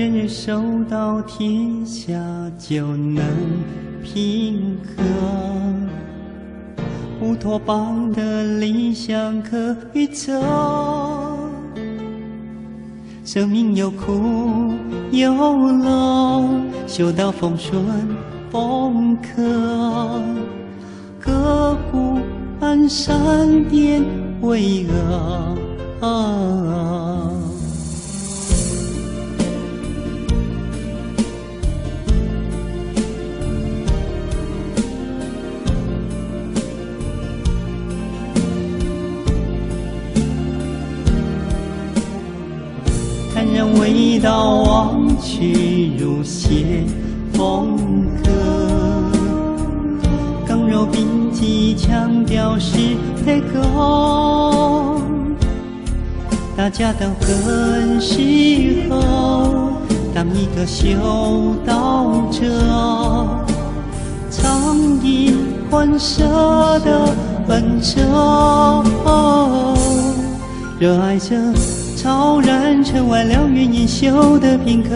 人人受到天下就能平和。乌托邦的理想可预测，生命有苦有乐，修道风顺风克，各湖岸山巅巍峨。味道忘去如写风格，刚柔并济强调是配合，大家都很适合当一个修道者，畅饮欢舍的本者，热爱着。超然尘外了，愿隐修的片刻，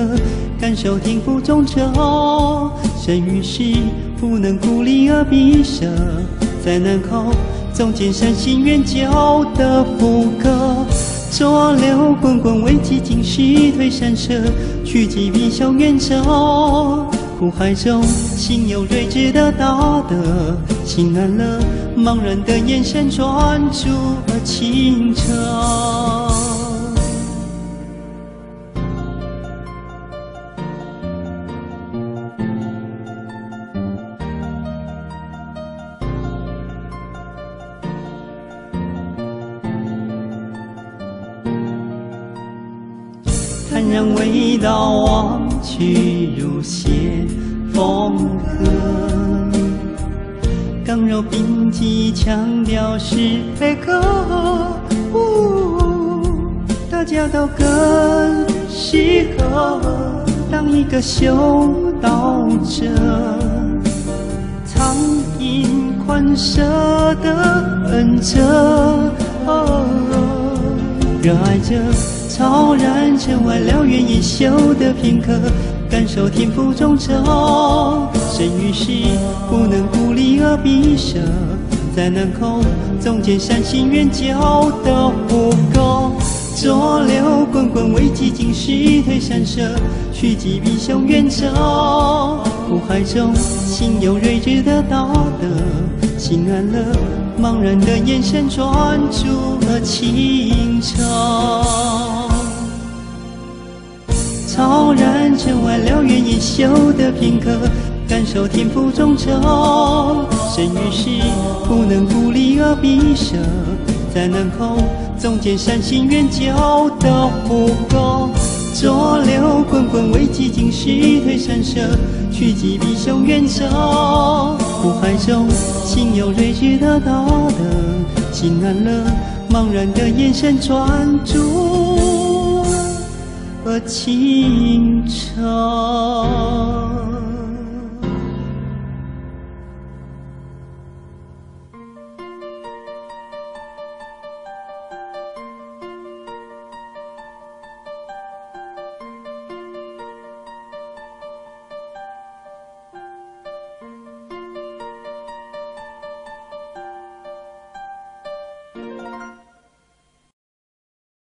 感受天赋中者，生于世不能孤立而闭塞，在南口总见山心远久的副歌，浊流滚滚为寂静时退山舍，去疾必修远者，苦海中心有睿智的大德，心安了，茫然的眼神专注而清澈。坦然味道忘去如血风和，刚柔并济强调是配合，大家都更适合当一个修道者，苍饮宽舍的恩泽，热爱着。超然尘外燎原一宿的片刻，感受天赋中者。生于世不能孤立而闭塞，在难口总见山心远久的湖沟。浊流滚滚为寂静时退山舍，去疾必修远者。苦海中心有睿智的道德，心安了，茫然的眼神专注了清澈。超然尘外了，愿意修的片刻，感受天赋中者。生与世不能孤立而闭塞，在南口总见山心远久的湖沟。浊流滚滚为寂静时退山舍，去疾必修远走。苦海中心有睿智的道德，心安了，茫然的眼神专注。和清澈。